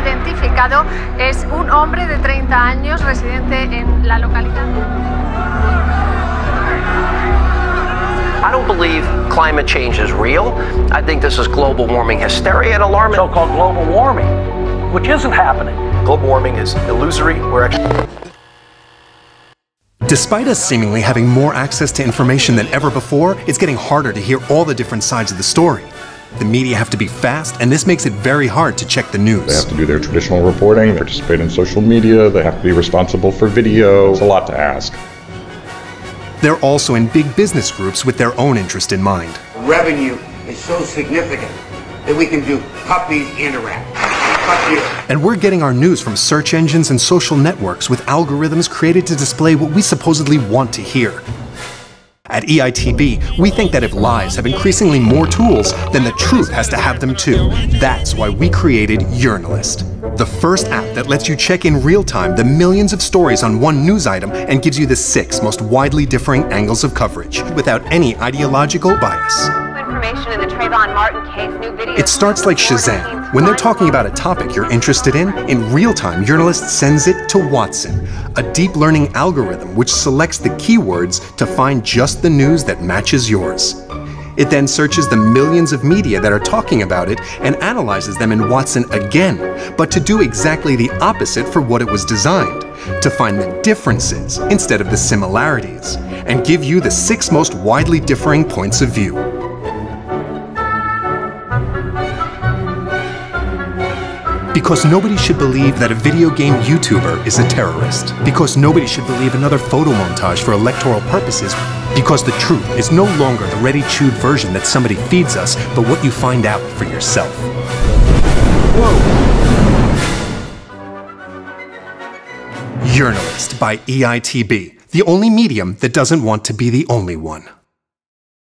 identificado. Es un hombre de 30 años, residente en la localidad. I don't believe climate change is real. I think this is global warming hysteria and alarming. So-called global warming, which isn't happening. Global warming is illusory. We're actually Despite us seemingly having more access to information than ever before, it's getting harder to hear all the different sides of the story. The media have to be fast, and this makes it very hard to check the news. They have to do their traditional reporting, they participate in social media, they have to be responsible for video. It's a lot to ask. They're also in big business groups with their own interest in mind. Revenue is so significant that we can do puppies and a rat. And we're getting our news from search engines and social networks with algorithms created to display what we supposedly want to hear. At EITB, we think that if lies have increasingly more tools, then the truth has to have them too. That's why we created Yournalist, the first app that lets you check in real time the millions of stories on one news item and gives you the six most widely differing angles of coverage without any ideological bias. It starts like Shazam. When they're talking about a topic you're interested in, in real time, Yournalist sends it to Watson, a deep learning algorithm which selects the keywords to find just the news that matches yours. It then searches the millions of media that are talking about it and analyzes them in Watson again, but to do exactly the opposite for what it was designed to find the differences instead of the similarities, and give you the six most widely differing points of view. Because nobody should believe that a video game YouTuber is a terrorist. Because nobody should believe another photo montage for electoral purposes. Because the truth is no longer the ready chewed version that somebody feeds us, but what you find out for yourself. Whoa. Yournalist by EITB, the only medium that doesn't want to be the only one.